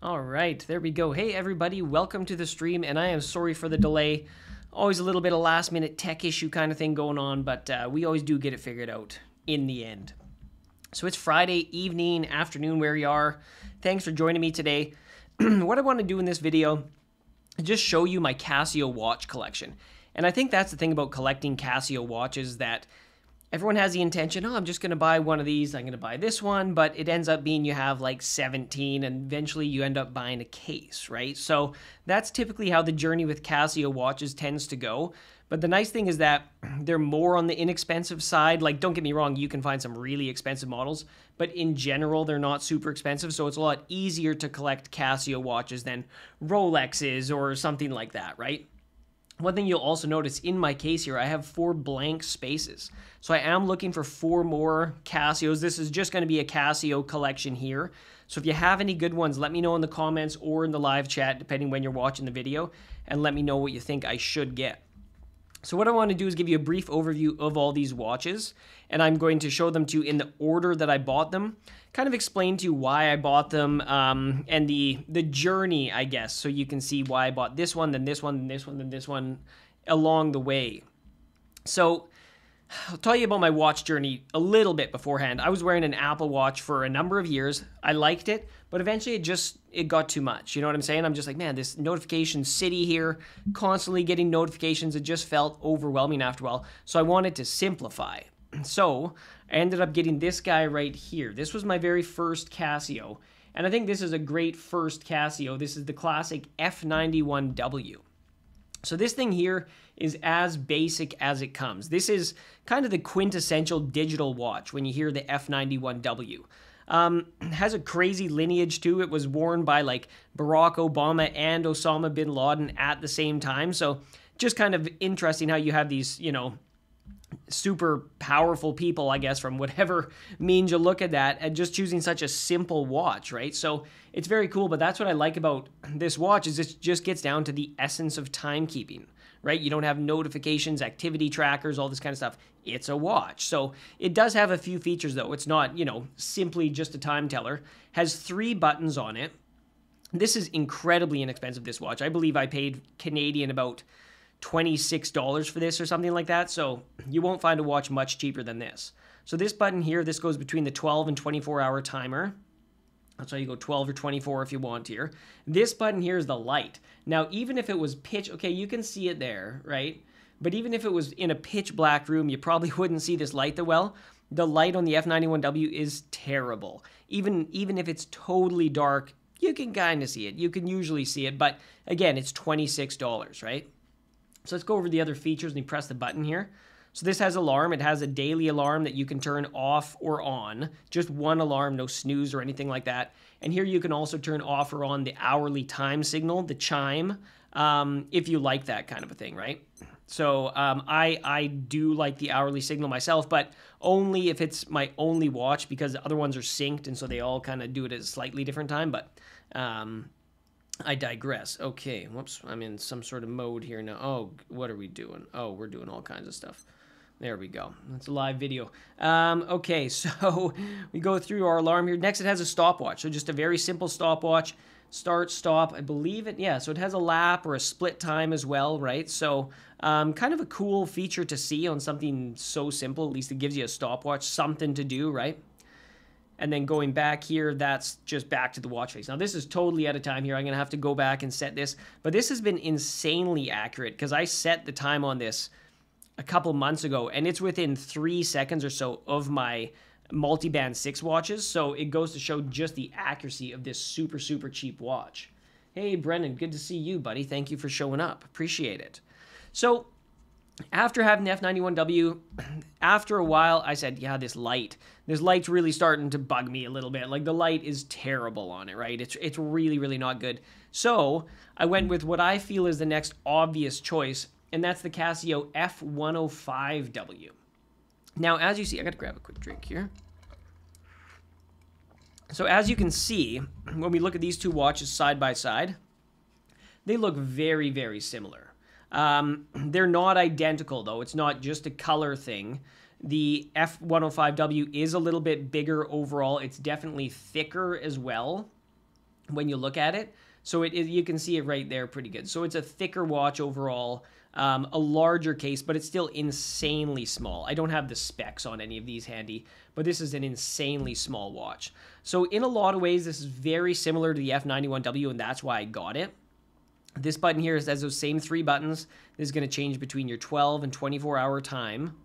All right, there we go. Hey, everybody, welcome to the stream, and I am sorry for the delay. Always a little bit of last minute tech issue kind of thing going on, but uh, we always do get it figured out in the end. So it's Friday evening, afternoon, where you are. Thanks for joining me today. what I want to do in this video is just show you my Casio watch collection. And I think that's the thing about collecting Casio watches that everyone has the intention, oh, I'm just going to buy one of these, I'm going to buy this one, but it ends up being you have like 17 and eventually you end up buying a case, right? So that's typically how the journey with Casio watches tends to go. But the nice thing is that they're more on the inexpensive side. Like, don't get me wrong, you can find some really expensive models, but in general, they're not super expensive. So it's a lot easier to collect Casio watches than Rolexes or something like that, right? One thing you'll also notice in my case here, I have four blank spaces. So I am looking for four more Casios. This is just going to be a Casio collection here. So if you have any good ones, let me know in the comments or in the live chat, depending when you're watching the video, and let me know what you think I should get. So what I want to do is give you a brief overview of all these watches, and I'm going to show them to you in the order that I bought them, kind of explain to you why I bought them, um, and the, the journey, I guess, so you can see why I bought this one, then this one, then this one, then this one along the way. So I'll tell you about my watch journey a little bit beforehand. I was wearing an Apple Watch for a number of years. I liked it, but eventually it just it got too much. You know what I'm saying? I'm just like, man, this notification city here, constantly getting notifications, it just felt overwhelming after a while. So I wanted to simplify. So I ended up getting this guy right here. This was my very first Casio, and I think this is a great first Casio. This is the classic F91W. So this thing here is as basic as it comes. This is kind of the quintessential digital watch when you hear the F91W. Um, has a crazy lineage too. It was worn by like Barack Obama and Osama bin Laden at the same time. So just kind of interesting how you have these, you know, super powerful people, I guess, from whatever means you look at that, and just choosing such a simple watch, right? So it's very cool, but that's what I like about this watch is it just gets down to the essence of timekeeping right? You don't have notifications, activity trackers, all this kind of stuff. It's a watch. So it does have a few features though. It's not, you know, simply just a time teller. Has three buttons on it. This is incredibly inexpensive, this watch. I believe I paid Canadian about $26 for this or something like that. So you won't find a watch much cheaper than this. So this button here, this goes between the 12 and 24 hour timer. That's why you go 12 or 24 if you want here. This button here is the light. Now, even if it was pitch, okay, you can see it there, right? But even if it was in a pitch black room, you probably wouldn't see this light that well. The light on the F91W is terrible. Even, even if it's totally dark, you can kind of see it. You can usually see it, but again, it's $26, right? So let's go over the other features and you press the button here. So this has alarm. It has a daily alarm that you can turn off or on. Just one alarm, no snooze or anything like that. And here you can also turn off or on the hourly time signal, the chime, um, if you like that kind of a thing, right? So um, I I do like the hourly signal myself, but only if it's my only watch because the other ones are synced, and so they all kind of do it at a slightly different time. But um, I digress. Okay, whoops, I'm in some sort of mode here now. Oh, what are we doing? Oh, we're doing all kinds of stuff. There we go. That's a live video. Um, okay, so we go through our alarm here. Next, it has a stopwatch. So just a very simple stopwatch. Start, stop. I believe it. Yeah, so it has a lap or a split time as well, right? So um, kind of a cool feature to see on something so simple. At least it gives you a stopwatch, something to do, right? And then going back here, that's just back to the watch face. Now, this is totally out of time here. I'm going to have to go back and set this. But this has been insanely accurate because I set the time on this a couple months ago, and it's within three seconds or so of my multi-band six watches. So it goes to show just the accuracy of this super, super cheap watch. Hey, Brendan, good to see you, buddy. Thank you for showing up. Appreciate it. So after having the F91W, after a while, I said, yeah, this light, this light's really starting to bug me a little bit. Like the light is terrible on it, right? It's, it's really, really not good. So I went with what I feel is the next obvious choice, and that's the Casio F105W. Now, as you see, I gotta grab a quick drink here. So as you can see, when we look at these two watches side by side, they look very, very similar. Um, they're not identical, though. It's not just a color thing. The F105W is a little bit bigger overall. It's definitely thicker as well. when you look at it. So it, it, you can see it right there pretty good. So it's a thicker watch overall, um, a larger case, but it's still insanely small. I don't have the specs on any of these handy, but this is an insanely small watch. So in a lot of ways, this is very similar to the F91W, and that's why I got it. This button here has those same three buttons. This is going to change between your 12 and 24 hour time.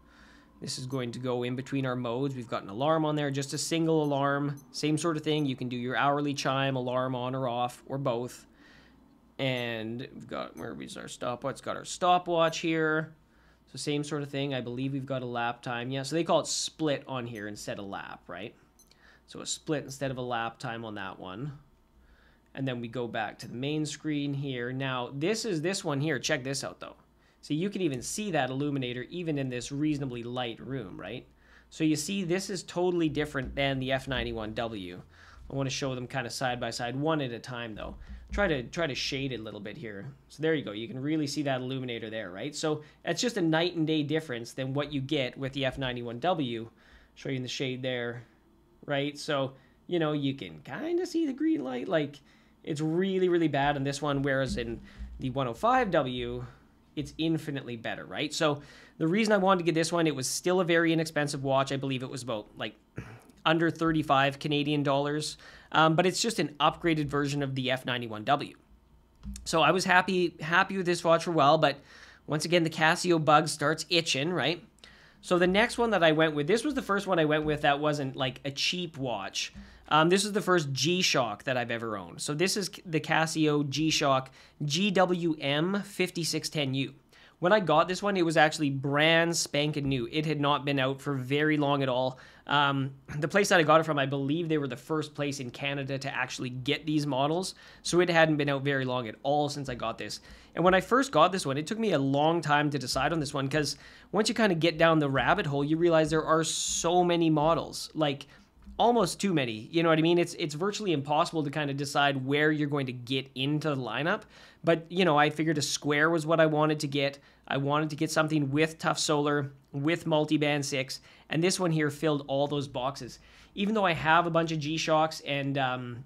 This is going to go in between our modes. We've got an alarm on there, just a single alarm. Same sort of thing. You can do your hourly chime, alarm on or off, or both. And we've got, where is our stopwatch? It's got our stopwatch here. So same sort of thing. I believe we've got a lap time. Yeah, so they call it split on here instead of lap, right? So a split instead of a lap time on that one. And then we go back to the main screen here. Now, this is this one here. Check this out, though. So you can even see that illuminator even in this reasonably light room, right? So you see this is totally different than the F91W. I want to show them kind of side by side, one at a time though. Try to try to shade it a little bit here. So there you go. You can really see that illuminator there, right? So that's just a night and day difference than what you get with the F91W. Show you in the shade there, right? So, you know, you can kind of see the green light. Like, it's really, really bad in this one, whereas in the 105W, it's infinitely better, right? So the reason I wanted to get this one, it was still a very inexpensive watch. I believe it was about like under 35 Canadian dollars, um, but it's just an upgraded version of the F91W. So I was happy happy with this watch for a while, but once again the Casio bug starts itching, right? So the next one that I went with, this was the first one I went with that wasn't like a cheap watch. Um, this is the first G-Shock that I've ever owned. So this is the Casio G-Shock GWM 5610U. When I got this one, it was actually brand spanking new. It had not been out for very long at all. Um, the place that I got it from, I believe they were the first place in Canada to actually get these models. So it hadn't been out very long at all since I got this. And when I first got this one, it took me a long time to decide on this one because once you kind of get down the rabbit hole, you realize there are so many models. Like, almost too many. You know what I mean? It's it's virtually impossible to kind of decide where you're going to get into the lineup. But you know, I figured a square was what I wanted to get. I wanted to get something with tough solar, with multi-band six, and this one here filled all those boxes. Even though I have a bunch of G-Shocks and um,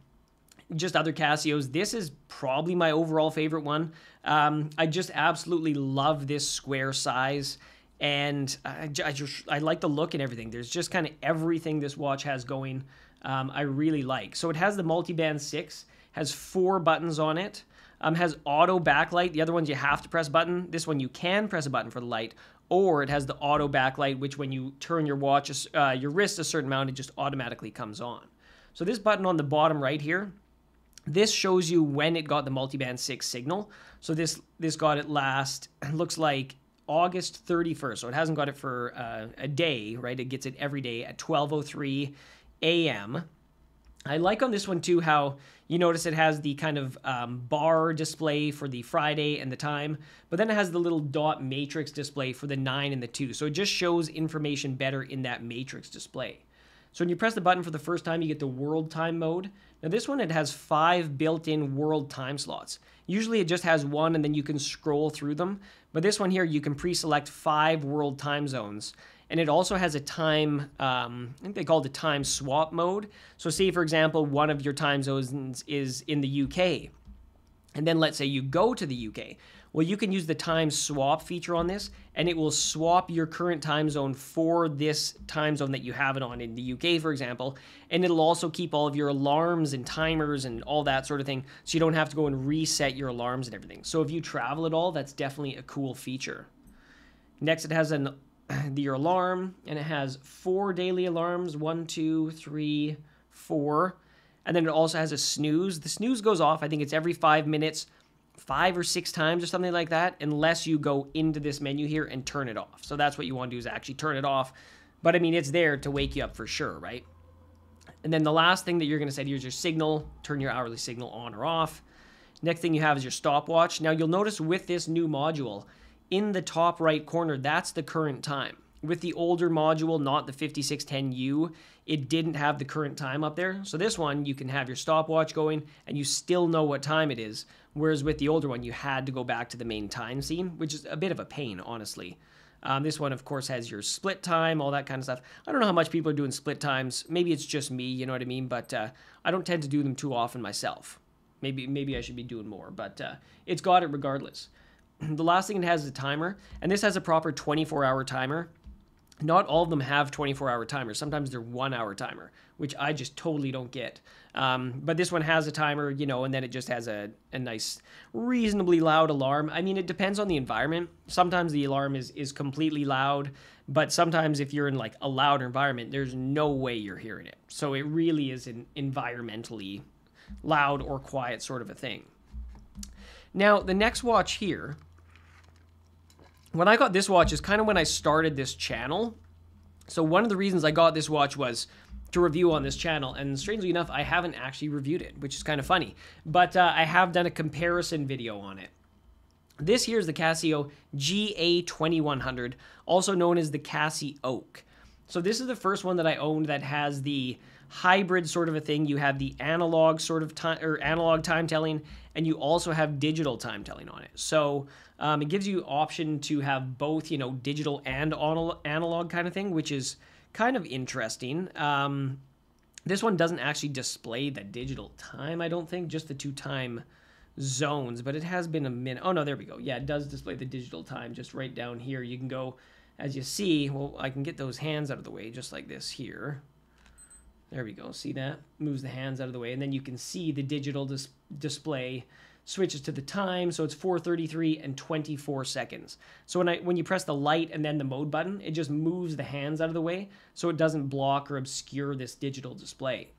just other Casios, this is probably my overall favorite one. Um, I just absolutely love this square size and I, I just I like the look and everything. There's just kind of everything this watch has going. Um, I really like. So it has the multi-band six, has four buttons on it. Um, has auto backlight. The other ones you have to press button. This one you can press a button for the light, or it has the auto backlight, which when you turn your watch, uh, your wrist a certain amount, it just automatically comes on. So this button on the bottom right here, this shows you when it got the multi-band six signal. So this this got it last. Looks like August 31st. So it hasn't got it for uh, a day, right? It gets it every day at 12:03 a.m. I like on this one too how you notice it has the kind of um, bar display for the Friday and the time, but then it has the little dot matrix display for the 9 and the 2. So it just shows information better in that matrix display. So when you press the button for the first time, you get the world time mode. Now this one, it has five built-in world time slots. Usually it just has one and then you can scroll through them. But this one here, you can pre-select five world time zones. And it also has a time, um, I think they call it a time swap mode. So say, for example, one of your time zones is in the UK. And then let's say you go to the UK. Well, you can use the time swap feature on this, and it will swap your current time zone for this time zone that you have it on in the UK, for example. And it'll also keep all of your alarms and timers and all that sort of thing, so you don't have to go and reset your alarms and everything. So if you travel at all, that's definitely a cool feature. Next, it has an your alarm, and it has four daily alarms: one, two, three, four. And then it also has a snooze. The snooze goes off. I think it's every five minutes five or six times or something like that, unless you go into this menu here and turn it off. So that's what you want to do is actually turn it off. But I mean, it's there to wake you up for sure, right? And then the last thing that you're going to set here is your signal. Turn your hourly signal on or off. Next thing you have is your stopwatch. Now you'll notice with this new module, in the top right corner, that's the current time. With the older module, not the 5610U, it didn't have the current time up there. So this one, you can have your stopwatch going and you still know what time it is. Whereas with the older one, you had to go back to the main time scene, which is a bit of a pain, honestly. Um, this one, of course, has your split time, all that kind of stuff. I don't know how much people are doing split times. Maybe it's just me, you know what I mean? But uh, I don't tend to do them too often myself. Maybe maybe I should be doing more, but uh, it's got it regardless. the last thing it has is a timer, and this has a proper 24 hour timer. Not all of them have 24 hour timers. Sometimes they're one hour timer, which I just totally don't get. Um, but this one has a timer, you know, and then it just has a, a nice, reasonably loud alarm. I mean, it depends on the environment. Sometimes the alarm is, is completely loud, but sometimes if you're in like a loud environment, there's no way you're hearing it. So it really is an environmentally loud or quiet sort of a thing. Now, the next watch here when I got this watch is kind of when I started this channel. So one of the reasons I got this watch was to review on this channel, and strangely enough, I haven't actually reviewed it, which is kind of funny. But uh, I have done a comparison video on it. This here is the Casio GA2100, also known as the Casio Oak. So this is the first one that I owned that has the hybrid sort of a thing. You have the analog sort of time or analog time telling, and you also have digital time telling on it. So um, it gives you option to have both, you know, digital and analog kind of thing, which is kind of interesting. Um, this one doesn't actually display the digital time, I don't think, just the two time zones, but it has been a minute. Oh, no, there we go. Yeah, it does display the digital time just right down here. You can go, as you see, well, I can get those hands out of the way just like this here. There we go. See that? Moves the hands out of the way. And then you can see the digital dis display switches to the time. So it's 433 and 24 seconds. So when I when you press the light and then the mode button, it just moves the hands out of the way so it doesn't block or obscure this digital display.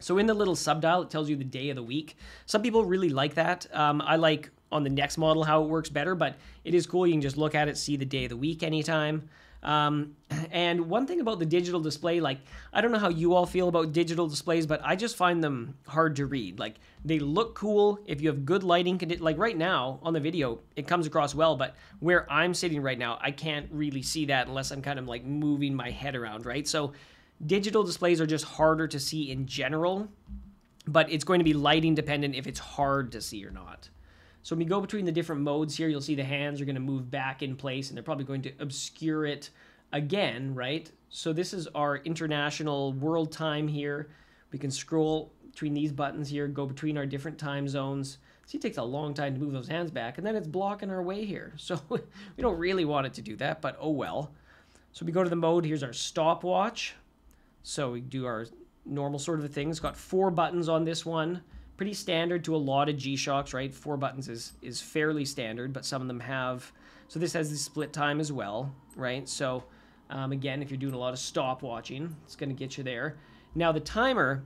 So in the little subdial, it tells you the day of the week. Some people really like that. Um, I like on the next model how it works better, but it is cool. You can just look at it, see the day of the week anytime. Um, and one thing about the digital display, like, I don't know how you all feel about digital displays, but I just find them hard to read. Like, they look cool if you have good lighting. Like, right now on the video, it comes across well, but where I'm sitting right now, I can't really see that unless I'm kind of like moving my head around, right? So, digital displays are just harder to see in general, but it's going to be lighting dependent if it's hard to see or not. So when we go between the different modes here, you'll see the hands are going to move back in place and they're probably going to obscure it again, right? So this is our international world time here. We can scroll between these buttons here, go between our different time zones. See, it takes a long time to move those hands back, and then it's blocking our way here. So we don't really want it to do that, but oh well. So we go to the mode, here's our stopwatch. So we do our normal sort of thing. It's got four buttons on this one pretty standard to a lot of G-Shocks, right? Four buttons is, is fairly standard, but some of them have... So this has the split time as well, right? So um, again, if you're doing a lot of stopwatching, it's going to get you there. Now the timer,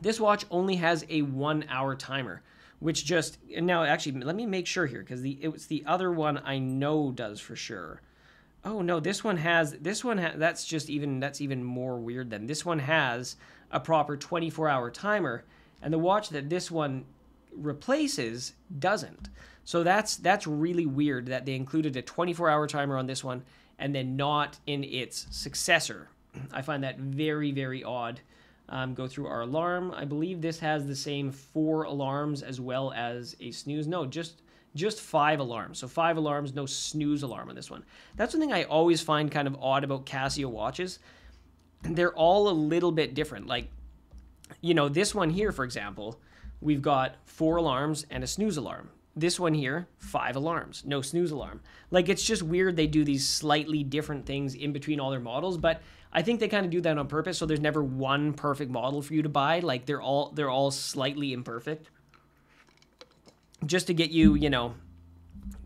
this watch only has a one hour timer, which just, now actually, let me make sure here, because the it was the other one I know does for sure. Oh no, this one has, this one, ha that's just even, that's even more weird than, this one has a proper 24 hour timer, and the watch that this one replaces doesn't. So that's that's really weird that they included a 24-hour timer on this one and then not in its successor. I find that very very odd. Um, go through our alarm. I believe this has the same four alarms as well as a snooze. No, just just five alarms. So five alarms, no snooze alarm on this one. That's one thing I always find kind of odd about Casio watches. They're all a little bit different. Like you know, this one here, for example, we've got four alarms and a snooze alarm. This one here, five alarms, no snooze alarm. Like it's just weird they do these slightly different things in between all their models, but I think they kind of do that on purpose so there's never one perfect model for you to buy. Like they're all they're all slightly imperfect. Just to get you, you know,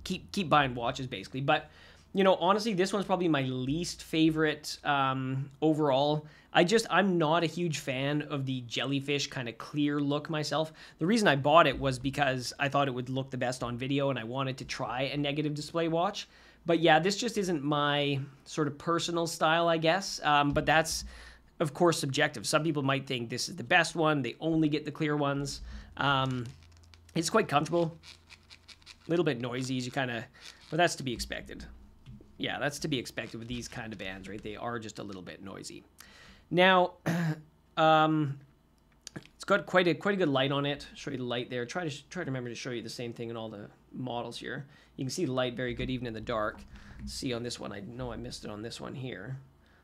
keep keep buying watches basically. But you know, honestly, this one's probably my least favorite um, overall. I just, I'm not a huge fan of the jellyfish kind of clear look myself. The reason I bought it was because I thought it would look the best on video and I wanted to try a negative display watch. But yeah, this just isn't my sort of personal style, I guess. Um, but that's, of course, subjective. Some people might think this is the best one. They only get the clear ones. Um, it's quite comfortable. A little bit noisy, as you kind of, but that's to be expected yeah, that's to be expected with these kind of bands, right? They are just a little bit noisy. Now, um, it's got quite a quite a good light on it. Show you the light there. Try to try to remember to show you the same thing in all the models here. You can see the light very good even in the dark. See on this one, I know I missed it on this one here.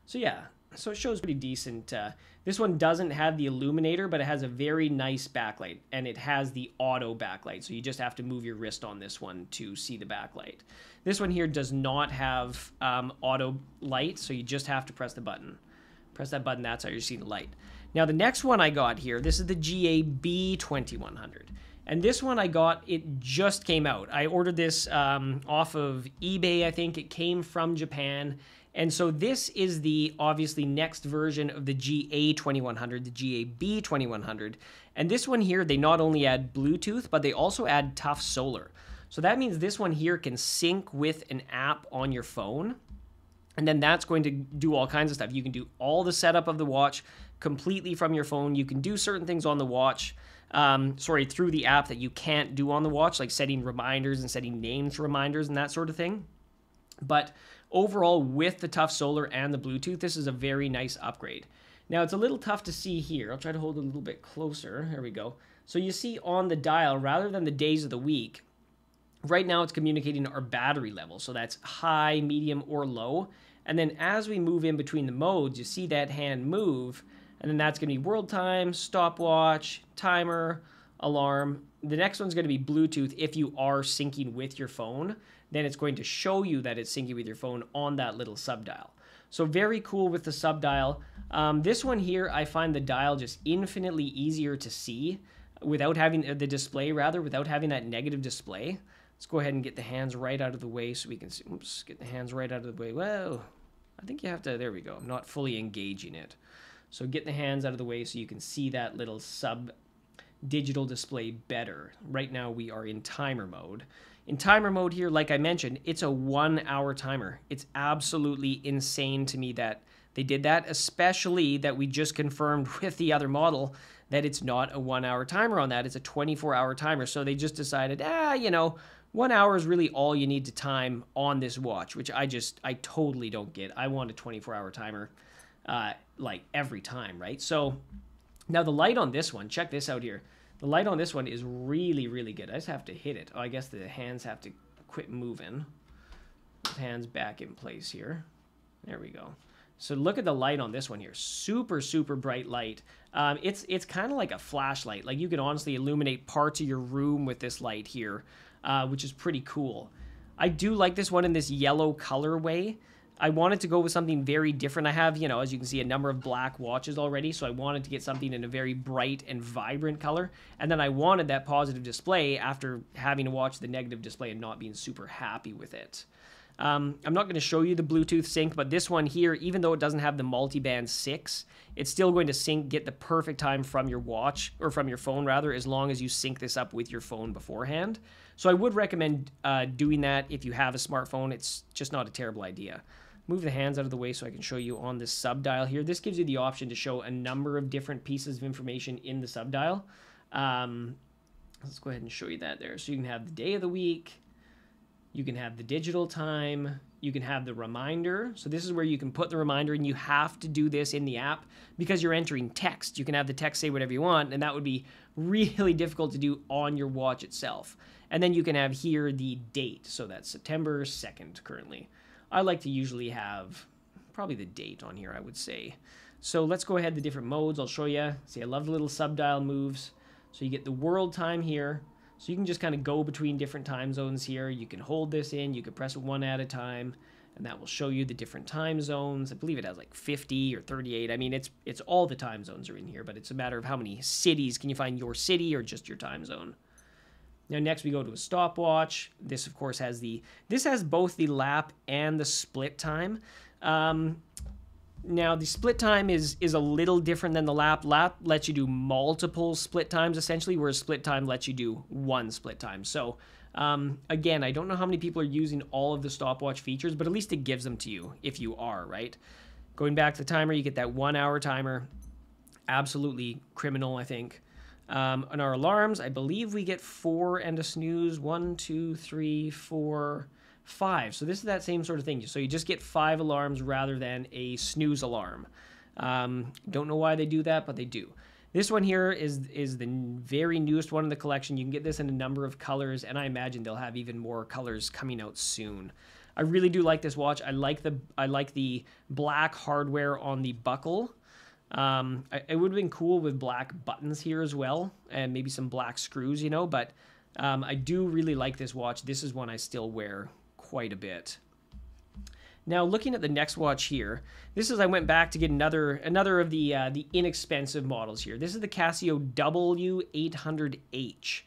So yeah, So it shows pretty decent. Uh, this one doesn't have the illuminator, but it has a very nice backlight, and it has the auto backlight. So you just have to move your wrist on this one to see the backlight. This one here does not have um, auto light, so you just have to press the button. Press that button, that's how you see the light. Now the next one I got here, this is the GA B2100. And this one I got, it just came out. I ordered this um, off of eBay, I think. It came from Japan. And so this is the obviously next version of the GA2100, the GAB2100. And this one here, they not only add Bluetooth, but they also add Tough Solar. So that means this one here can sync with an app on your phone. And then that's going to do all kinds of stuff. You can do all the setup of the watch completely from your phone. You can do certain things on the watch, um, sorry, through the app that you can't do on the watch, like setting reminders and setting names reminders and that sort of thing. But overall, with the Tough Solar and the Bluetooth, this is a very nice upgrade. Now, it's a little tough to see here. I'll try to hold it a little bit closer. There we go. So you see on the dial, rather than the days of the week, Right now it's communicating our battery level. So that's high, medium, or low. And then as we move in between the modes, you see that hand move. And then that's going to be world time, stopwatch, timer, alarm. The next one's going to be Bluetooth if you are syncing with your phone. Then it's going to show you that it's syncing with your phone on that little sub dial. So very cool with the sub dial. Um, this one here, I find the dial just infinitely easier to see without having the display, rather, without having that negative display. Let's go ahead and get the hands right out of the way so we can see. Oops, get the hands right out of the way. Well, I think you have to, there we go. I'm not fully engaging it. So get the hands out of the way so you can see that little sub digital display better. Right now we are in timer mode. In timer mode here, like I mentioned, it's a one hour timer. It's absolutely insane to me that they did that, especially that we just confirmed with the other model that it's not a one hour timer on that. It's a 24 hour timer. So they just decided, ah, you know, one hour is really all you need to time on this watch, which I just, I totally don't get. I want a 24 hour timer uh, like every time, right? So now the light on this one, check this out here. The light on this one is really, really good. I just have to hit it. Oh, I guess the hands have to quit moving. Hands back in place here. There we go. So look at the light on this one here. Super, super bright light. Um, it's it's kind of like a flashlight. Like you can honestly illuminate parts of your room with this light here uh, which is pretty cool. I do like this one in this yellow colorway. I wanted to go with something very different. I have, you know, as you can see, a number of black watches already, so I wanted to get something in a very bright and vibrant color. And then I wanted that positive display after having to watch the negative display and not being super happy with it. Um, I'm not going to show you the Bluetooth sync, but this one here, even though it doesn't have the multiband 6, it's still going to sync, get the perfect time from your watch, or from your phone rather, as long as you sync this up with your phone beforehand. So I would recommend uh, doing that if you have a smartphone. It's just not a terrible idea. Move the hands out of the way so I can show you on this sub dial here. This gives you the option to show a number of different pieces of information in the sub dial. Um, let's go ahead and show you that there. So you can have the day of the week, you can have the digital time, you can have the reminder. So this is where you can put the reminder and you have to do this in the app because you're entering text. You can have the text say whatever you want and that would be really difficult to do on your watch itself. And then you can have here the date. So that's September 2nd currently. I like to usually have probably the date on here, I would say. So let's go ahead the different modes. I'll show you. See, I love the little sub-dial moves. So you get the world time here. So you can just kind of go between different time zones here. You can hold this in. You can press one at a time and that will show you the different time zones. I believe it has like 50 or 38. I mean, it's it's all the time zones are in here, but it's a matter of how many cities can you find your city or just your time zone. Now next we go to a stopwatch. This of course has the this has both the lap and the split time. Um, now the split time is is a little different than the lap. Lap lets you do multiple split times essentially, whereas split time lets you do one split time. So um, again, I don't know how many people are using all of the stopwatch features, but at least it gives them to you if you are right. Going back to the timer, you get that one hour timer. Absolutely criminal, I think. Um, on our alarms, I believe we get four and a snooze. One, two, three, four, five. So this is that same sort of thing. So you just get five alarms rather than a snooze alarm. Um, don't know why they do that, but they do. This one here is is the very newest one in the collection. You can get this in a number of colors, and I imagine they'll have even more colors coming out soon. I really do like this watch. I like the I like the black hardware on the buckle. Um, it would have been cool with black buttons here as well, and maybe some black screws, you know. But um, I do really like this watch. This is one I still wear quite a bit. Now, looking at the next watch here, this is I went back to get another another of the uh, the inexpensive models here. This is the Casio W800H.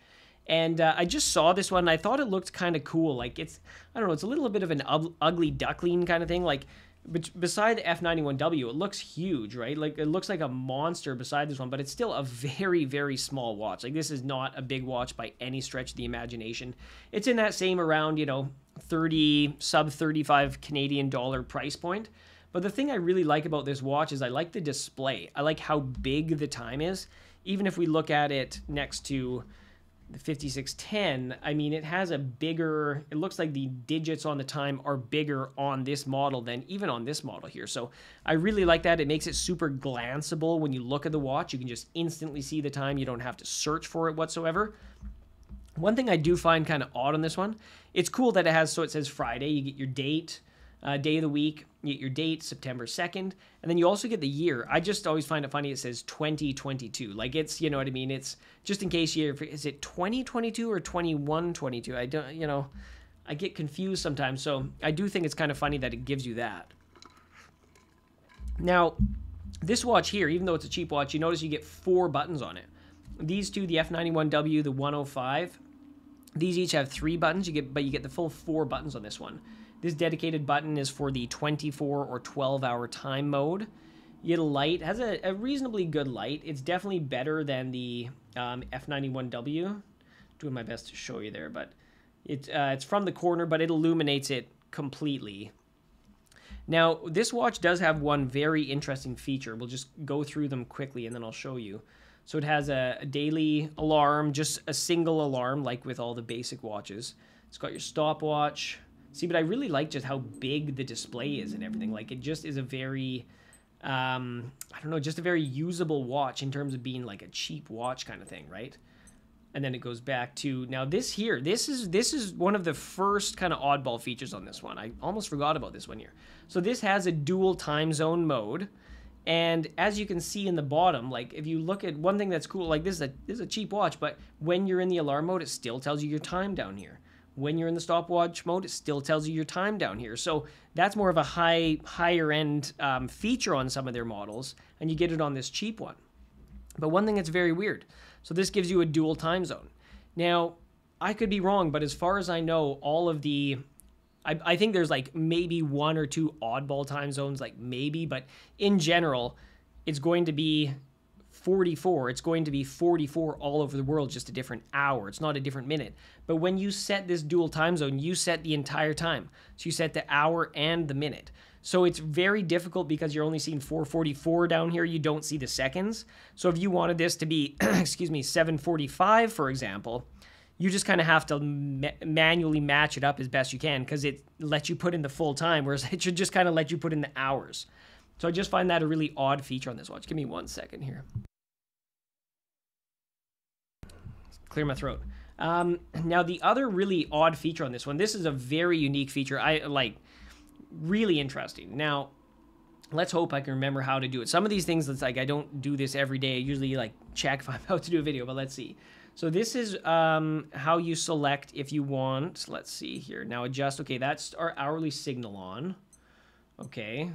And uh, I just saw this one and I thought it looked kind of cool. Like it's, I don't know, it's a little bit of an ugly duckling kind of thing. Like beside the F91W, it looks huge, right? Like it looks like a monster beside this one, but it's still a very, very small watch. Like this is not a big watch by any stretch of the imagination. It's in that same around, you know, 30, sub 35 Canadian dollar price point. But the thing I really like about this watch is I like the display. I like how big the time is. Even if we look at it next to the 5610, I mean, it has a bigger, it looks like the digits on the time are bigger on this model than even on this model here. So I really like that. It makes it super glanceable. When you look at the watch, you can just instantly see the time. You don't have to search for it whatsoever. One thing I do find kind of odd on this one, it's cool that it has, so it says Friday, you get your date, uh, day of the week, you get your date, September 2nd, and then you also get the year. I just always find it funny it says 2022. Like it's, you know what I mean? It's just in case you, is it 2022 or 2122? I don't, you know, I get confused sometimes. So I do think it's kind of funny that it gives you that. Now, this watch here, even though it's a cheap watch, you notice you get four buttons on it. These two, the F91W, the 105, these each have three buttons, you get, but you get the full four buttons on this one. This dedicated button is for the 24 or 12 hour time mode. You get a light, has a, a reasonably good light. It's definitely better than the um, F91W. Doing my best to show you there, but it, uh, it's from the corner, but it illuminates it completely. Now, this watch does have one very interesting feature. We'll just go through them quickly and then I'll show you. So it has a, a, daily alarm, just a single alarm, like with all the basic watches. It's got your stopwatch, See, but I really like just how big the display is and everything. Like it just is a very, um, I don't know, just a very usable watch in terms of being like a cheap watch kind of thing, right? And then it goes back to now this here. This is this is one of the first kind of oddball features on this one. I almost forgot about this one here. So this has a dual time zone mode. And as you can see in the bottom, like if you look at one thing that's cool, like this is a this is a cheap watch, but when you're in the alarm mode, it still tells you your time down here when you're in the stopwatch mode, it still tells you your time down here. So that's more of a high, higher end um, feature on some of their models, and you get it on this cheap one. But one thing that's very weird. So this gives you a dual time zone. Now, I could be wrong, but as far as I know, all of the I, I think there's like maybe one or two oddball time zones, like maybe, but in general, it's going to be 44, it's going to be 44 all over the world, just a different hour. It's not a different minute. But when you set this dual time zone, you set the entire time. So you set the hour and the minute. So it's very difficult because you're only seeing 444 down here. You don't see the seconds. So if you wanted this to be, excuse me, 745, for example, you just kind of have to ma- manually match it up as best you can because it lets you put in the full time, whereas it should just kind of let you put in the hours. So I just find that a really odd feature on this watch. Give me one second here. Clear my throat. Um, now the other really odd feature on this one, this is a very unique feature. I like really interesting. Now, let's hope I can remember how to do it. Some of these things, it's like I don't do this every day. I usually like check if I'm about to do a video, but let's see. So this is um, how you select if you want. Let's see here. Now adjust. Okay, that's our hourly signal on. Okay.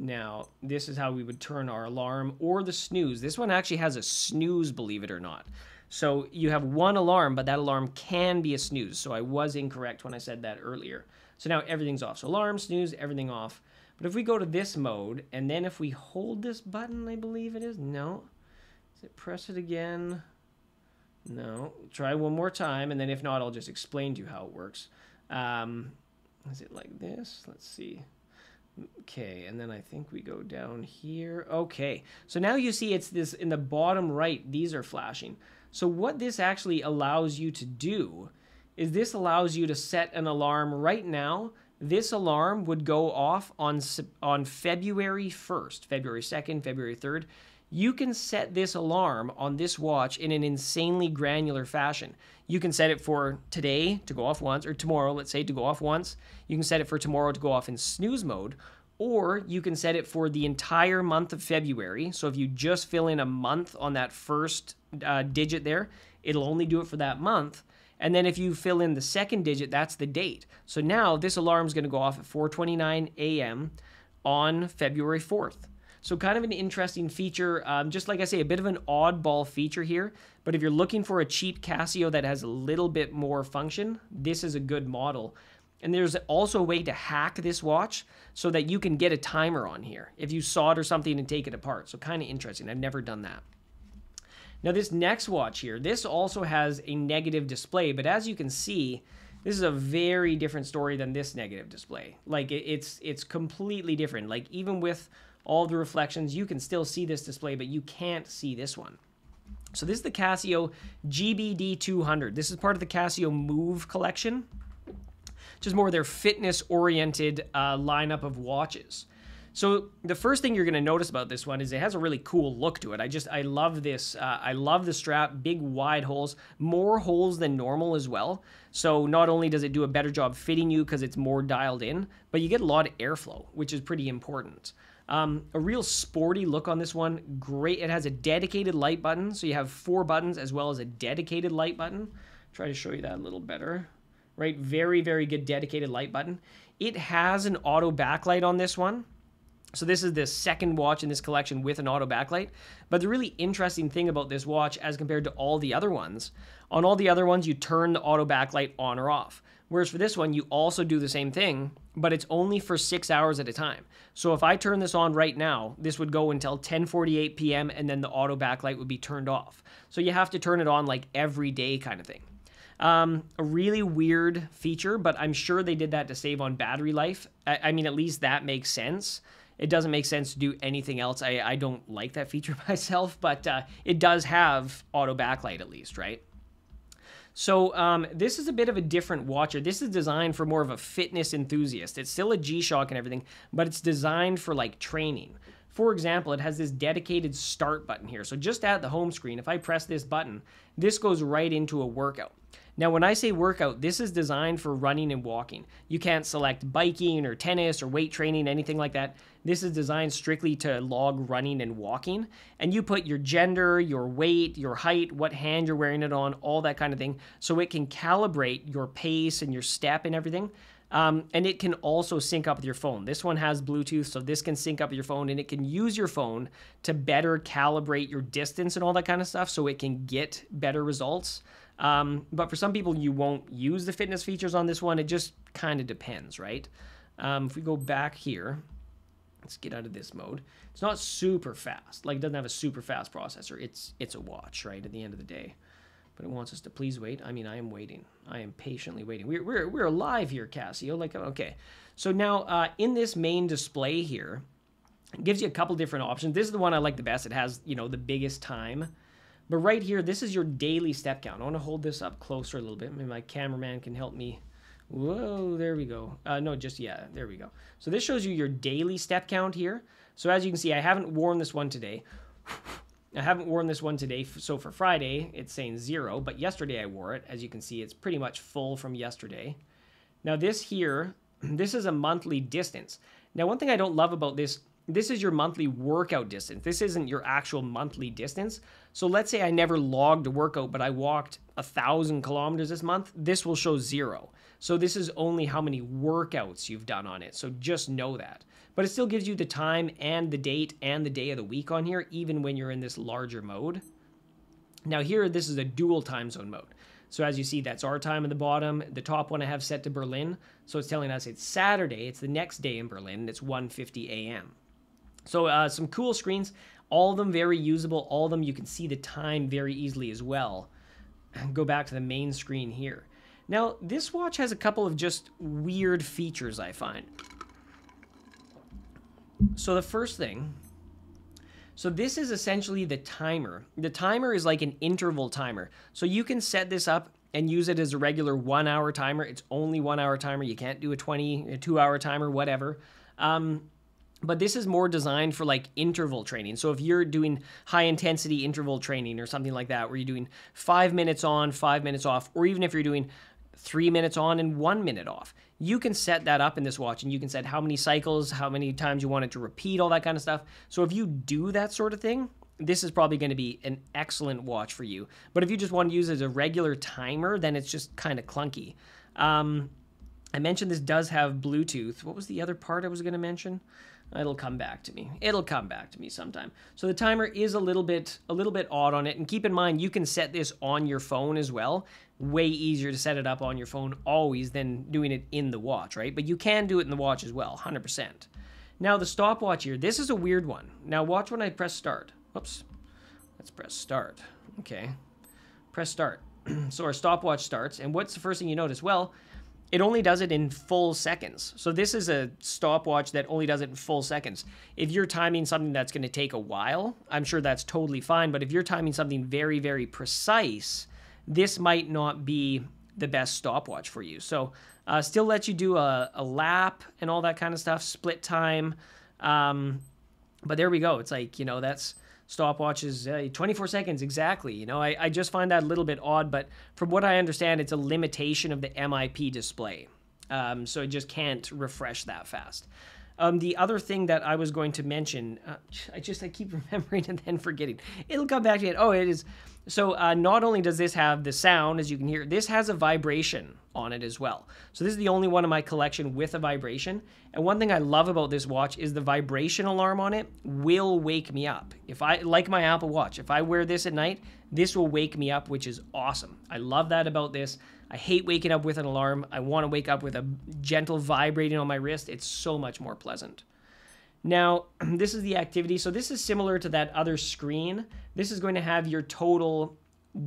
Now, this is how we would turn our alarm or the snooze. This one actually has a snooze, believe it or not. So you have one alarm, but that alarm can be a snooze. So I was incorrect when I said that earlier. So now everything's off. So alarm, snooze, everything off. But if we go to this mode, and then if we hold this button, I believe it is. No. Is it press it again? No. Try one more time, and then if not, I'll just explain to you how it works. Um, is it like this? Let's see. Okay, and then I think we go down here. Okay, so now you see it's this in the bottom right, these are flashing. So what this actually allows you to do is this allows you to set an alarm right now. This alarm would go off on on February 1st, February 2nd, February 3rd. you can set this alarm on this watch in an insanely granular fashion. You can set it for today to go off once, or tomorrow, let's say, to go off once. You can set it for tomorrow to go off in snooze mode, or you can set it for the entire month of February. So if you just fill in a month on that first uh, digit there, it'll only do it for that month. And then if you fill in the second digit, that's the date. So now this alarm is going to go off at 4:29 a.m. on February 4th. So kind of an interesting feature. Um, just like I say, a bit of an oddball feature here. But if you're looking for a cheap Casio that has a little bit more function, this is a good model. And there's also a way to hack this watch so that you can get a timer on here if you solder something and take it apart. So kind of interesting. I've never done that. Now this next watch here, this also has a negative display, but as you can see, this is a very different story than this negative display. Like it's it's completely different. Like even with all the reflections, you can still see this display, but you can't see this one. So this is the Casio GBD200. This is part of the Casio Move collection, is more of their fitness-oriented uh, lineup of watches. So the first thing you're going to notice about this one is it has a really cool look to it. I just I love this. Uh, I love the strap, big wide holes, more holes than normal as well. So not only does it do a better job fitting you because it's more dialed in, but you get a lot of airflow, which is pretty important. Um, a real sporty look on this one. Great. It has a dedicated light button, so you have four buttons as well as a dedicated light button. Try to show you that a little better. Right, very very good dedicated light button. It has an auto backlight on this one. So this is the second watch in this collection with an auto backlight. But the really interesting thing about this watch as compared to all the other ones, on all the other ones you turn the auto backlight on or off. Whereas for this one you also do the same thing, but it's only for 6 hours at a time. So if I turn this on right now, this would go until 10:48 p.m. and then the auto backlight would be turned off. So you have to turn it on like every day kind of thing. Um, a really weird feature, but I'm sure they did that to save on battery life. I, I mean, at least that makes sense it doesn't make sense to do anything else. I, I don't like that feature myself, but uh, it does have auto backlight at least, right? So um, this is a bit of a different watcher. This is designed for more of a fitness enthusiast. It's still a G-Shock and everything, but it's designed for like training. For example, it has this dedicated start button here. So just at the home screen, if I press this button, this goes right into a workout. Now, when I say workout, this is designed for running and walking. You can't select biking or tennis or weight training, anything like that. This is designed strictly to log running and walking. And you put your gender, your weight, your height, what hand you're wearing it on, all that kind of thing. So it can calibrate your pace and your step and everything. Um, and it can also sync up with your phone. This one has Bluetooth, so this can sync up with your phone and it can use your phone to better calibrate your distance and all that kind of stuff so it can get better results. Um, but for some people, you won't use the fitness features on this one. It just kind of depends, right? Um, if we go back here, let's get out of this mode. It's not super fast. Like it doesn't have a super fast processor. It's it's a watch, right? At the end of the day, but it wants us to please wait. I mean, I am waiting. I am patiently waiting. We're we're we're alive here, Casio. Like okay. So now uh, in this main display here, it gives you a couple different options. This is the one I like the best. It has you know the biggest time. But right here, this is your daily step count. I want to hold this up closer a little bit. Maybe my cameraman can help me. Whoa, there we go. Uh, no, just, yeah, there we go. So this shows you your daily step count here. So as you can see, I haven't worn this one today. I haven't worn this one today, so for Friday, it's saying zero, but yesterday I wore it. As you can see, it's pretty much full from yesterday. Now this here, this is a monthly distance. Now one thing I don't love about this this is your monthly workout distance. This isn't your actual monthly distance. So let's say I never logged a workout, but I walked a thousand kilometers this month. This will show zero. So this is only how many workouts you've done on it. So just know that. But it still gives you the time and the date and the day of the week on here, even when you're in this larger mode. Now here, this is a dual time zone mode. So as you see, that's our time at the bottom. The top one I have set to Berlin. So it's telling us it's Saturday. It's the next day in Berlin. And it's 1.50 a.m. So uh, some cool screens, all of them very usable. All of them you can see the time very easily as well. And go back to the main screen here. Now this watch has a couple of just weird features I find. So the first thing, so this is essentially the timer. The timer is like an interval timer. So you can set this up and use it as a regular one hour timer. It's only one hour timer. You can't do a 20, a two hour timer, whatever. Um, but this is more designed for like interval training. So if you're doing high intensity interval training or something like that, where you're doing five minutes on, five minutes off, or even if you're doing three minutes on and one minute off, you can set that up in this watch and you can set how many cycles, how many times you want it to repeat, all that kind of stuff. So if you do that sort of thing, this is probably going to be an excellent watch for you. But if you just want to use it as a regular timer, then it's just kind of clunky. Um, I mentioned this does have Bluetooth. What was the other part I was going to mention? It'll come back to me. It'll come back to me sometime. So the timer is a little bit a little bit odd on it and keep in mind you can set this on your phone as well. Way easier to set it up on your phone always than doing it in the watch, right? But you can do it in the watch as well, 100%. Now the stopwatch here, this is a weird one. Now watch when I press start. Oops. Let's press start. Okay. Press start. so our stopwatch starts and what's the first thing you notice? Well, it only does it in full seconds. So this is a stopwatch that only does it in full seconds. If you're timing something that's going to take a while, I'm sure that's totally fine. But if you're timing something very, very precise, this might not be the best stopwatch for you. So uh, still lets you do a, a, lap and all that kind of stuff, split time. Um, but there we go. It's like, you know, that's stopwatch is uh, 24 seconds exactly. You know, I, I just find that a little bit odd, but from what I understand, it's a limitation of the MIP display. Um, so it just can't refresh that fast. Um, the other thing that I was going to mention, uh, I just I keep remembering and then forgetting. It'll come back to it. Oh, it is. So uh, not only does this have the sound, as you can hear, this has a vibration on it as well. So this is the only one in my collection with a vibration. And one thing I love about this watch is the vibration alarm on it will wake me up. If I like my Apple Watch, if I wear this at night, this will wake me up, which is awesome. I love that about this. I hate waking up with an alarm. I want to wake up with a gentle vibrating on my wrist. It's so much more pleasant. Now, this is the activity. So this is similar to that other screen. This is going to have your total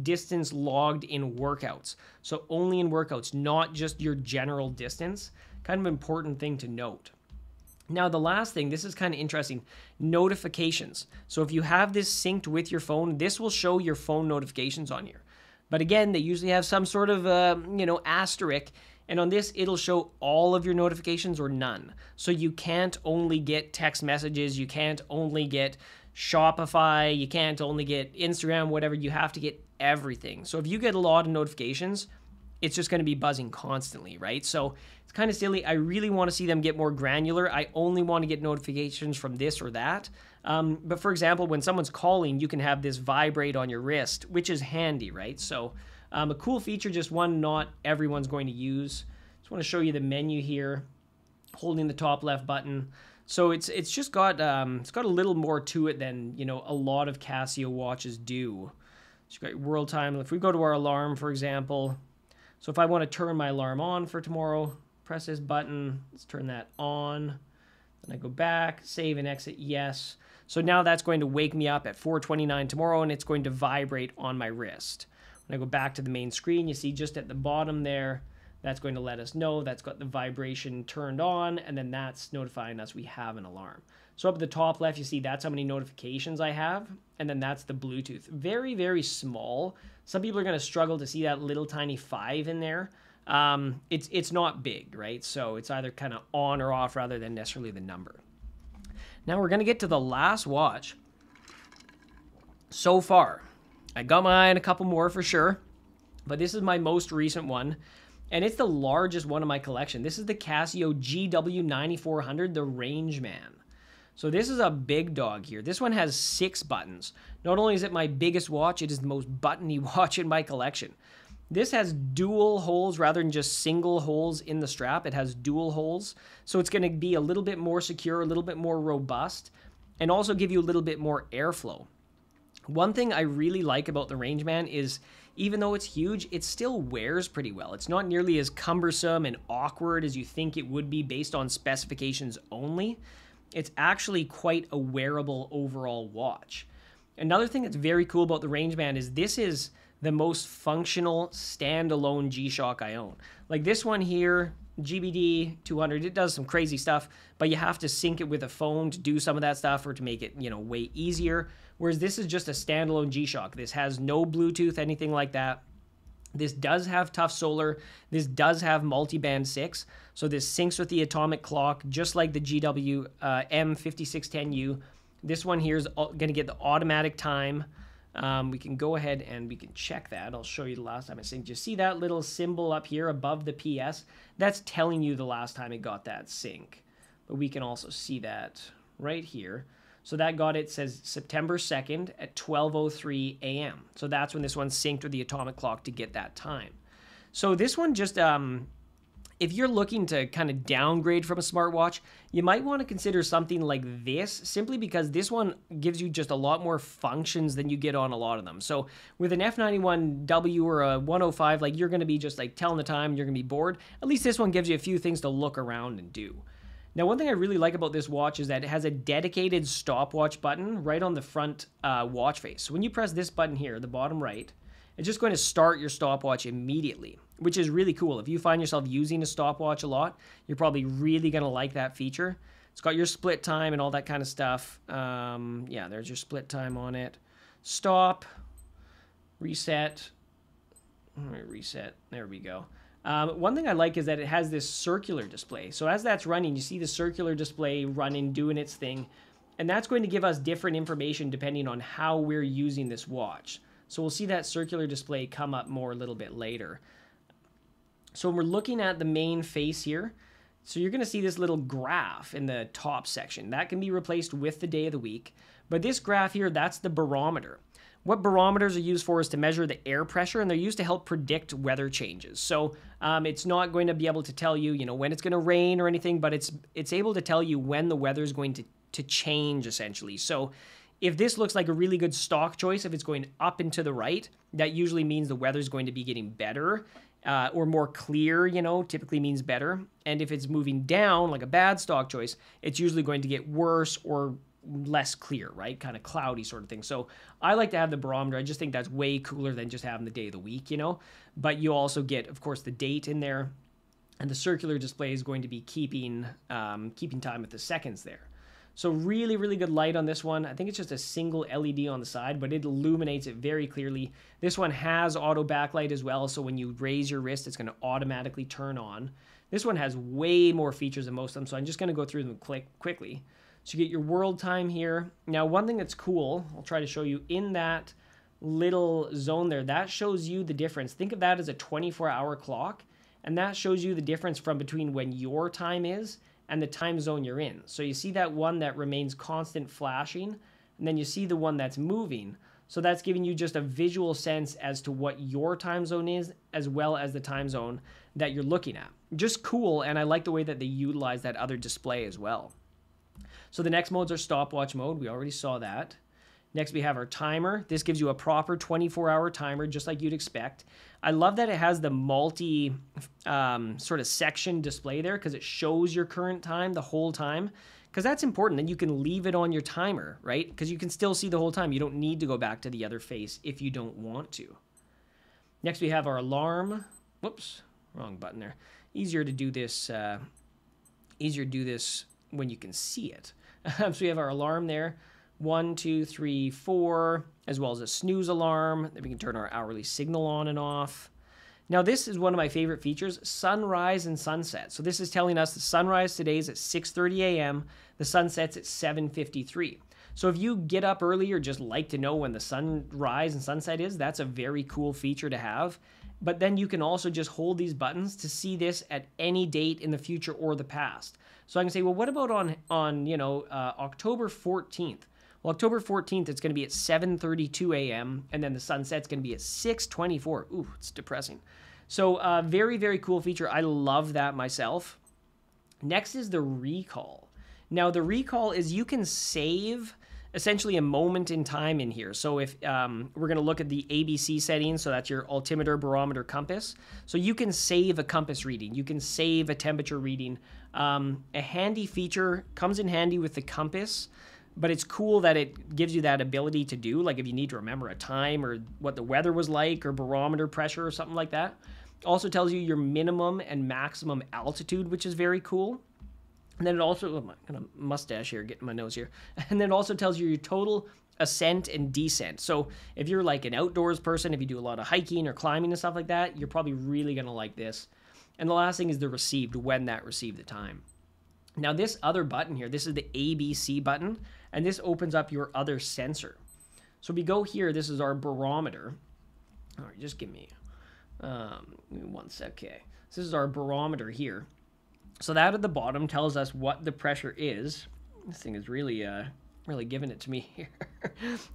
distance logged in workouts. So only in workouts, not just your general distance. Kind of important thing to note. Now, the last thing, this is kind of interesting notifications. So, if you have this synced with your phone, this will show your phone notifications on here. But again, they usually have some sort of, uh, you know, asterisk. And on this, it'll show all of your notifications or none. So, you can't only get text messages, you can't only get Shopify, you can't only get Instagram, whatever, you have to get everything. So if you get a lot of notifications, it's just going to be buzzing constantly, right? So it's kind of silly. I really want to see them get more granular. I only want to get notifications from this or that. Um, but for example, when someone's calling, you can have this vibrate on your wrist, which is handy, right? So um, a cool feature, just one not everyone's going to use. Just want to show you the menu here, holding the top left button. So it's it's just got um, it's got a little more to it than you know a lot of Casio watches do. So you got world time. If we go to our alarm, for example, so if I want to turn my alarm on for tomorrow, press this button. Let's turn that on. Then I go back, save and exit. Yes. So now that's going to wake me up at 4:29 tomorrow, and it's going to vibrate on my wrist. When I go back to the main screen, you see just at the bottom there that's going to let us know that's got the vibration turned on, and then that's notifying us we have an alarm. So up at the top left, you see that's how many notifications I have, and then that's the Bluetooth. Very, very small. Some people are going to struggle to see that little tiny five in there. Um, it's it's not big, right? So it's either kind of on or off rather than necessarily the number. Now we're going to get to the last watch. So far, I got my eye on a couple more for sure, but this is my most recent one and it's the largest one in my collection. This is the Casio GW9400, the Rangeman. So this is a big dog here. This one has six buttons. Not only is it my biggest watch, it is the most buttony watch in my collection. This has dual holes rather than just single holes in the strap. It has dual holes. So it's going to be a little bit more secure, a little bit more robust, and also give you a little bit more airflow. One thing I really like about the Rangeman is even though it's huge, it still wears pretty well. It's not nearly as cumbersome and awkward as you think it would be based on specifications only. It's actually quite a wearable overall watch. Another thing that's very cool about the Rangeman is this is the most functional standalone G-Shock I own. Like this one here, GBD 200, it does some crazy stuff, but you have to sync it with a phone to do some of that stuff or to make it, you know, way easier. Whereas this is just a standalone G-Shock. This has no Bluetooth, anything like that. This does have tough solar. This does have multi-band 6. So this syncs with the atomic clock, just like the GW uh, M5610U. This one here is going to get the automatic time. Um, we can go ahead and we can check that. I'll show you the last time it synced. You see that little symbol up here above the PS? That's telling you the last time it got that sync. But we can also see that right here. So that got it says September 2nd at 12:03 a.m. So that's when this one synced with the atomic clock to get that time. So this one just um if you're looking to kind of downgrade from a smartwatch, you might want to consider something like this simply because this one gives you just a lot more functions than you get on a lot of them. So with an F91W or a 105, like you're going to be just like telling the time, you're going to be bored. At least this one gives you a few things to look around and do. Now, one thing I really like about this watch is that it has a dedicated stopwatch button right on the front uh, watch face. So when you press this button here, the bottom right, it's just going to start your stopwatch immediately, which is really cool. If you find yourself using a stopwatch a lot, you're probably really going to like that feature. It's got your split time and all that kind of stuff. Um, yeah, there's your split time on it. Stop, reset, reset. There we go. Um, one thing I like is that it has this circular display. So as that's running, you see the circular display running, doing its thing. And that's going to give us different information depending on how we're using this watch. So we'll see that circular display come up more a little bit later. So when we're looking at the main face here, so you're going to see this little graph in the top section. That can be replaced with the day of the week. But this graph here, that's the barometer. What barometers are used for is to measure the air pressure, and they're used to help predict weather changes. So um, it's not going to be able to tell you, you know, when it's going to rain or anything, but it's it's able to tell you when the weather is going to to change essentially. So if this looks like a really good stock choice, if it's going up and to the right, that usually means the weather is going to be getting better. Uh, or more clear, you know, typically means better. And if it's moving down, like a bad stock choice, it's usually going to get worse or less clear, right? Kind of cloudy sort of thing. So I like to have the barometer. I just think that's way cooler than just having the day of the week, you know? But you also get, of course, the date in there. And the circular display is going to be keeping um, keeping time with the seconds there. So really, really good light on this one. I think it's just a single LED on the side, but it illuminates it very clearly. This one has auto backlight as well, so when you raise your wrist, it's going to automatically turn on. This one has way more features than most of them, so I'm just going to go through them quick, quickly. So you get your world time here. Now, one thing that's cool, I'll try to show you in that little zone there, that shows you the difference. Think of that as a 24 hour clock, and that shows you the difference from between when your time is and the time zone you're in. So you see that one that remains constant flashing, and then you see the one that's moving. So that's giving you just a visual sense as to what your time zone is, as well as the time zone that you're looking at. Just cool, and I like the way that they utilize that other display as well. So the next modes are stopwatch mode. We already saw that. Next, we have our timer. This gives you a proper 24-hour timer, just like you'd expect. I love that it has the multi um, sort of section display there because it shows your current time the whole time. Because that's important. Then you can leave it on your timer, right? Because you can still see the whole time. You don't need to go back to the other face if you don't want to. Next, we have our alarm. Whoops, wrong button there. Easier to do this. Uh, easier to do this when you can see it. so we have our alarm there. One, two, three, four, as well as a snooze alarm. Then we can turn our hourly signal on and off. Now this is one of my favorite features, sunrise and sunset. So this is telling us the sunrise today is at 6.30 a.m., the sunset's at 7.53. So if you get up early or just like to know when the sunrise and sunset is, that's a very cool feature to have. But then you can also just hold these buttons to see this at any date in the future or the past. So I can say, well, what about on on you know uh, October 14th? Well, October 14th, it's going to be at 7:32 a.m. and then the sunset's going to be at 6:24. Ooh, it's depressing. So uh, very very cool feature. I love that myself. Next is the recall. Now the recall is you can save essentially a moment in time in here. So if um, we're going to look at the ABC settings, so that's your altimeter, barometer, compass. So you can save a compass reading. You can save a temperature reading. Um, a handy feature comes in handy with the compass, but it's cool that it gives you that ability to do. Like if you need to remember a time or what the weather was like or barometer pressure or something like that. Also tells you your minimum and maximum altitude, which is very cool. And then it also, oh, I'm gonna mustache here, getting my nose here. And then it also tells you your total ascent and descent. So if you're like an outdoors person, if you do a lot of hiking or climbing and stuff like that, you're probably really going to like this. And the last thing is the received, when that received the time. Now this other button here, this is the ABC button, and this opens up your other sensor. So we go here, this is our barometer. All right, just give me, um, one sec, okay. So this is our barometer here. So that at the bottom tells us what the pressure is. This thing is really, uh, really giving it to me here.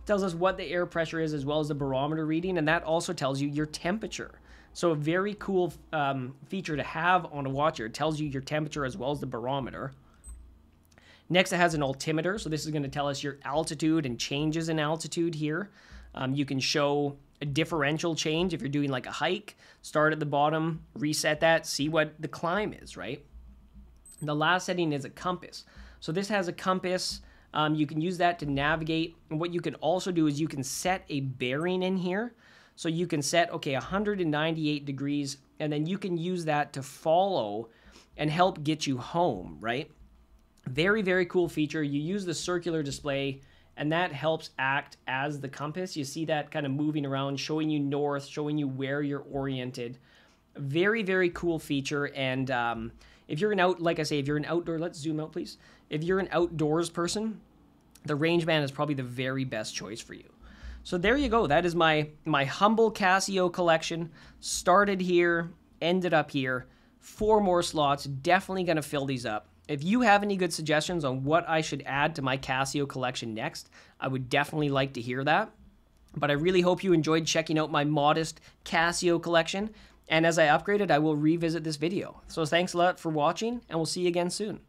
tells us what the air pressure is as well as the barometer reading, and that also tells you your temperature. So a very cool um, feature to have on a watch. It tells you your temperature as well as the barometer. Next, it has an altimeter. So this is going to tell us your altitude and changes in altitude here. Um, you can show a differential change if you're doing like a hike. Start at the bottom, reset that, see what the climb is, right? The last setting is a compass. So this has a compass. Um, you can use that to navigate. And what you can also do is you can set a bearing in here. So you can set, okay, 198 degrees, and then you can use that to follow and help get you home, right? Very, very cool feature. You use the circular display, and that helps act as the compass. You see that kind of moving around, showing you north, showing you where you're oriented. Very, very cool feature. And um, if you're an out, like I say, if you're an outdoor, let's zoom out, please. If you're an outdoors person, the Rangeman is probably the very best choice for you. So there you go. That is my my humble Casio collection. Started here, ended up here. Four more slots. Definitely going to fill these up. If you have any good suggestions on what I should add to my Casio collection next, I would definitely like to hear that. But I really hope you enjoyed checking out my modest Casio collection. And as I upgrade it, I will revisit this video. So thanks a lot for watching, and we'll see you again soon.